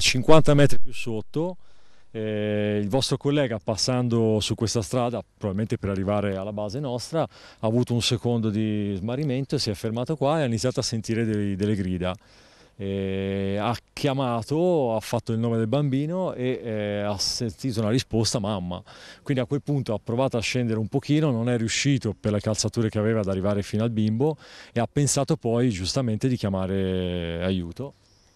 50 metri più sotto eh, il vostro collega passando su questa strada, probabilmente per arrivare alla base nostra, ha avuto un secondo di smarrimento, si è fermato qua e ha iniziato a sentire dei, delle grida. Eh, ha chiamato, ha fatto il nome del bambino e eh, ha sentito una risposta mamma. Quindi a quel punto ha provato a scendere un pochino, non è riuscito per le calzature che aveva ad arrivare fino al bimbo e ha pensato poi giustamente di chiamare aiuto.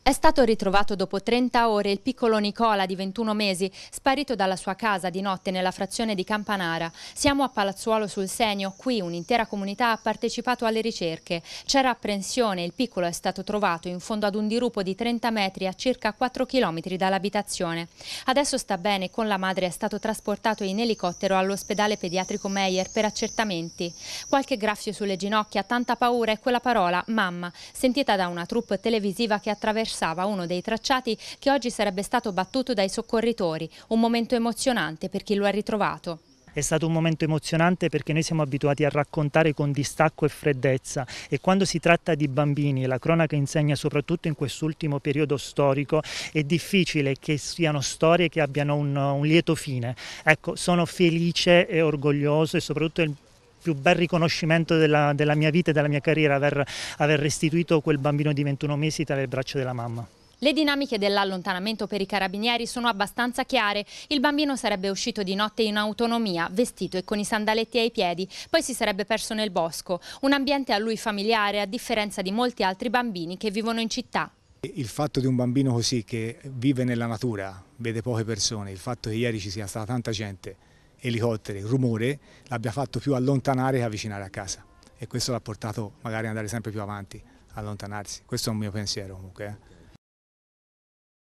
È stato ritrovato dopo 30 ore il piccolo Nicola di 21 mesi, sparito dalla sua casa di notte nella frazione di Campanara. Siamo a Palazzuolo sul Segno, qui un'intera comunità ha partecipato alle ricerche. C'era apprensione, il piccolo è stato trovato in fondo ad un dirupo di 30 metri a circa 4 km dall'abitazione. Adesso sta bene, con la madre è stato trasportato in elicottero all'ospedale pediatrico Meyer per accertamenti. Qualche graffio sulle ginocchia, tanta paura e quella parola, mamma, sentita da una troupe televisiva che attraversa attraversava uno dei tracciati che oggi sarebbe stato battuto dai soccorritori, un momento emozionante per chi lo ha ritrovato. È stato un momento emozionante perché noi siamo abituati a raccontare con distacco e freddezza e quando si tratta di bambini, la cronaca insegna soprattutto in quest'ultimo periodo storico, è difficile che siano storie che abbiano un, un lieto fine. Ecco, sono felice e orgoglioso e soprattutto più bel riconoscimento della, della mia vita e della mia carriera, aver, aver restituito quel bambino di 21 mesi dalle braccia della mamma. Le dinamiche dell'allontanamento per i carabinieri sono abbastanza chiare. Il bambino sarebbe uscito di notte in autonomia, vestito e con i sandaletti ai piedi, poi si sarebbe perso nel bosco. Un ambiente a lui familiare, a differenza di molti altri bambini che vivono in città. Il fatto di un bambino così che vive nella natura, vede poche persone, il fatto che ieri ci sia stata tanta gente, elicotteri, rumore, l'abbia fatto più allontanare che avvicinare a casa e questo l'ha portato magari ad andare sempre più avanti, allontanarsi. Questo è un mio pensiero comunque. Eh.